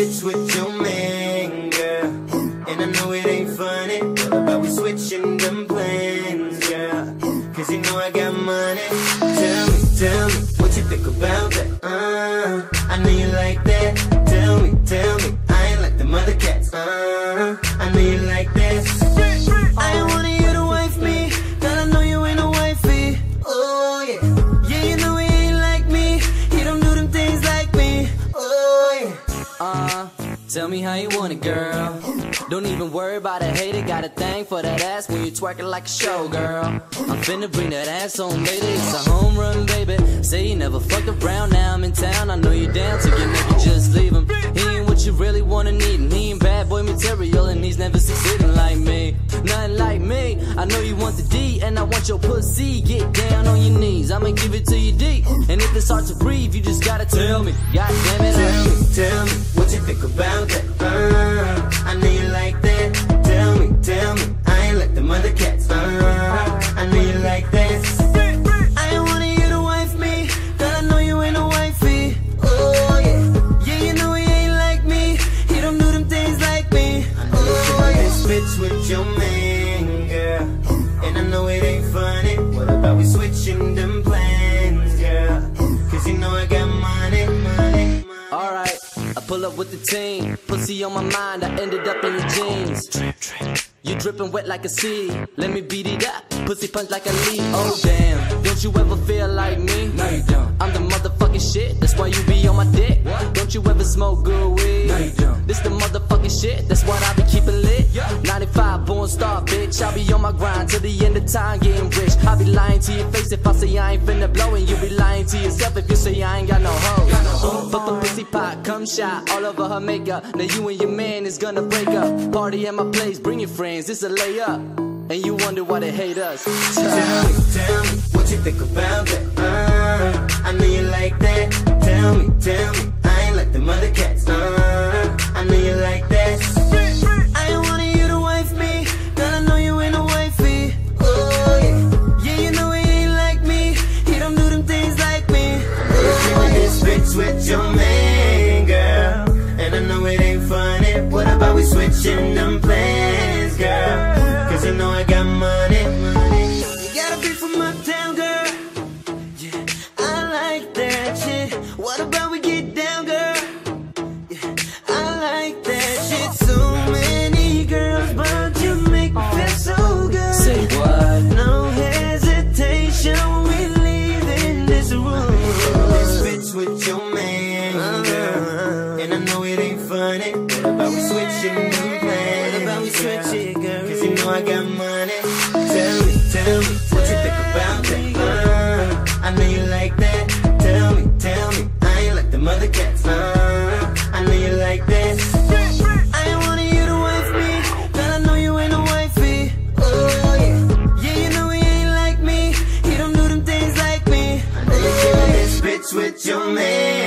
bitch with your man, girl. And I know it ain't funny, but we switching them plans, girl. Cause you know I got money. Tell me, tell me, what you think about that? Uh, I know you like that. Tell me, tell me, I ain't like the mother cats. Uh, I know you like this. Tell me how you want it, girl. Don't even worry about a hater, got a thing for that ass when you twerking like a showgirl. I'm finna bring that ass home, baby. It's a home run, baby. Say you never fucked around, now I'm in town. I know you down to get nigga, just leave him. He ain't what you really wanna need, and he ain't bad boy material, and he's never succeeding like me. Nothing like me. I know you want the D, and I want your pussy. Get down on your knees, I'ma give it to you deep. And if it's hard to breathe, you just gotta tell me. God damn it, Tell me, tell me, pull up with the team. Pussy on my mind, I ended up in the jeans. You dripping wet like a sea. Let me beat it up. Pussy punch like a lead. Oh damn, don't you ever feel like me? No, you don't. I'm the motherfucking shit. That's why you be on my dick. What? Don't you ever smoke good weed? No, you don't. This the motherfucking shit. That's why I be keeping lit. Yeah. 95 born star, bitch. I be on my grind till the end of time, getting rich. I be lying to your face if I say I ain't finna blow, and you be lying to yourself if you say I ain't got pot come shot all over her makeup. Now you and your man is gonna break up. Party at my place, bring your friends. It's a layup. And you wonder why they hate us. Tell me, tell me, what you think about that? Uh, I know you like that. Tell me, tell me, I got money. Tell me, tell me, what you think about that? Uh, I know you like that. Tell me, tell me, I ain't like the mother cats. Uh, I know you like that. I ain't wanting you to wife me, girl. I know you ain't wifey. Oh yeah, yeah, you know he ain't like me. He don't do them things like me. This bitch with your man.